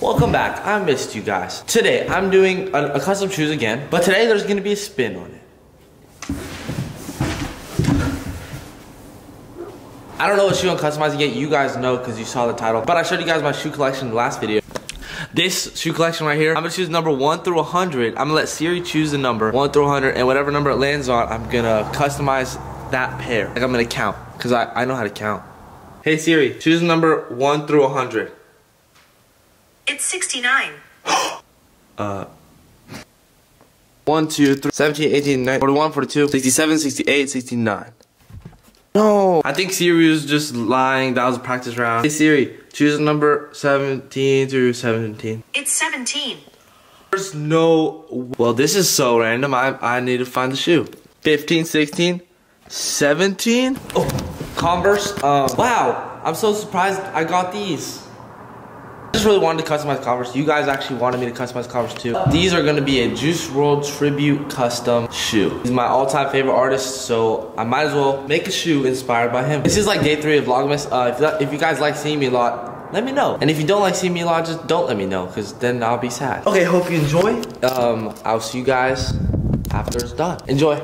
Welcome back. I missed you guys. Today I'm doing a, a custom shoes again, but today there's gonna be a spin on it. I don't know what shoe I'm customizing yet. You guys know because you saw the title. But I showed you guys my shoe collection in the last video. This shoe collection right here, I'm gonna choose number one through 100. I'm gonna let Siri choose the number one through 100 and whatever number it lands on, I'm gonna customize that pair. Like I'm gonna count because I, I know how to count. Hey Siri, choose number one through 100. It's 69. Uh, 1, 2, 3, 17, 18, 19, 41, 42, 67, 68, 69. No. I think Siri was just lying. That was a practice round. Hey Siri, choose a number 17 through 17. It's 17. There's no... Well, this is so random. I, I need to find the shoe. 15, 16, 17? Oh, Converse. Um, wow, I'm so surprised I got these. I just really wanted to customize Converse. You guys actually wanted me to customize Converse too. These are gonna be a Juice WRLD tribute custom shoe. He's my all-time favorite artist, so I might as well make a shoe inspired by him. This is like day three of Vlogmas. Uh, if, that, if you guys like seeing me a lot, let me know. And if you don't like seeing me a lot, just don't let me know, because then I'll be sad. Okay, hope you enjoy. Um, I'll see you guys after it's done. Enjoy.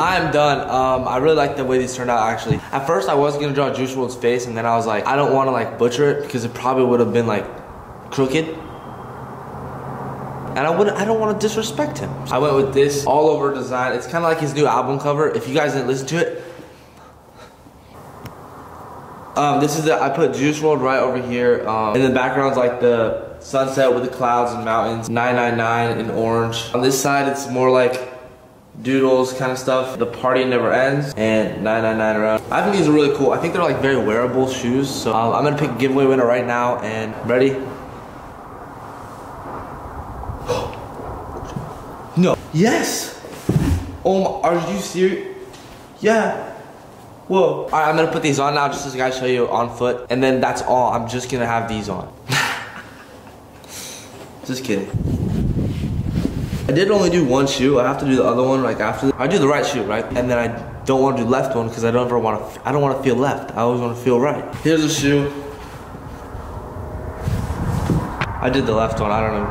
I'm done. Um, I really like the way these turned out actually. At first I was gonna draw Juice WRLD's face and then I was like, I don't wanna like butcher it because it probably would have been like crooked. And I wouldn't, I don't wanna disrespect him. I went with this all over design. It's kinda like his new album cover. If you guys didn't listen to it, um, this is the, I put Juice WRLD right over here. Um, in the background's like the sunset with the clouds and mountains. 999 in orange. On this side, it's more like doodles kind of stuff. The party never ends and 999 around. I think these are really cool. I think they're like very wearable shoes. So um, I'm gonna pick giveaway winner right now and ready? no. Yes. Oh my, are you serious? Yeah. Whoa. All right, I'm gonna put these on now just as guys show you on foot. And then that's all. I'm just gonna have these on. just kidding. I did only do one shoe. I have to do the other one like after. I do the right shoe, right? And then I don't want to do left one because I don't ever want to. I don't want to feel left. I always want to feel right. Here's a shoe. I did the left one. I don't know.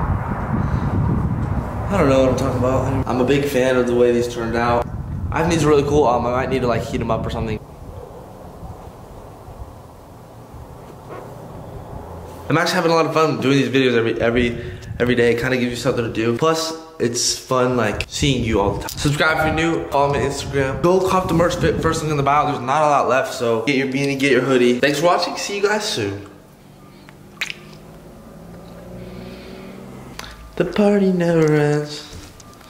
I don't know what I'm talking about. I'm a big fan of the way these turned out. I think these are really cool. Um, I might need to like heat them up or something. I'm actually having a lot of fun doing these videos every every every day. Kind of gives you something to do. Plus, it's fun like seeing you all the time. Subscribe if you're new. Follow me on Instagram. Go cop the merch fit first link in the bio. There's not a lot left, so get your beanie, get your hoodie. Thanks for watching. See you guys soon. The party never ends.